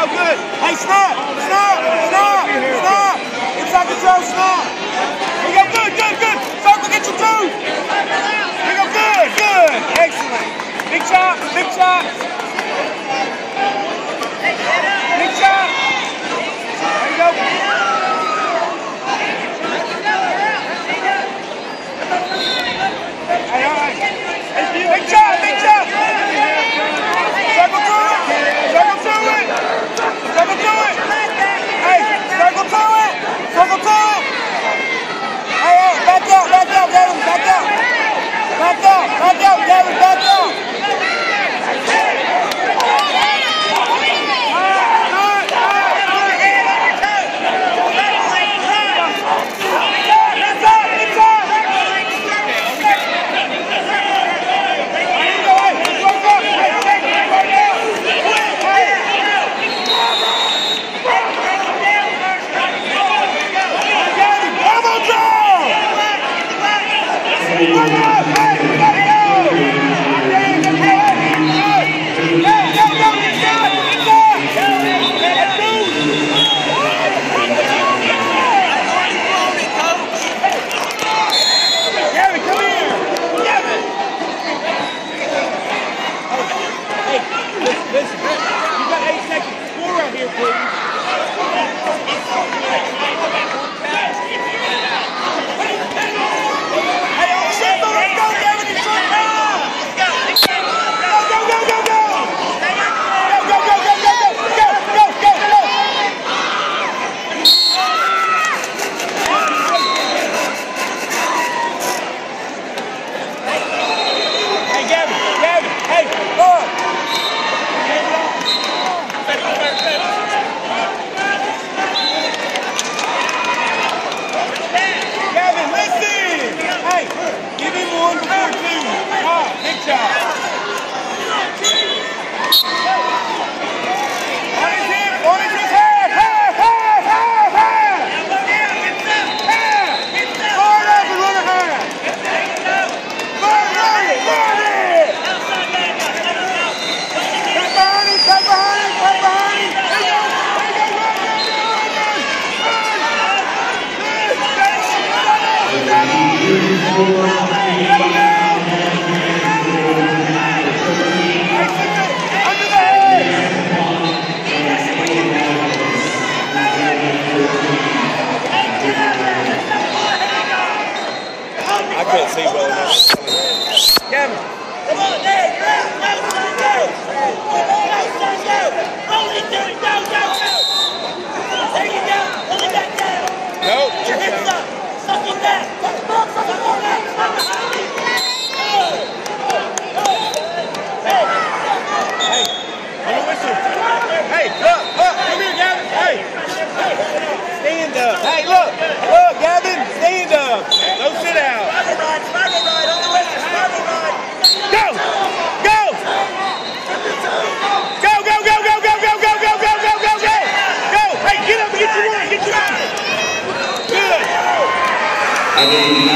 no good. Hey, snap! Snap! Snap! Snap! Inside control, snap! We go, good, good, good! Circle, get your two! We go, good, good! Excellent. Big shot, big shot. Listen, I couldn't see well enough. Gavin. Come on, Dave, you're out. Go, go, go. Go, go, go, go. Only do it, go, go. I mean,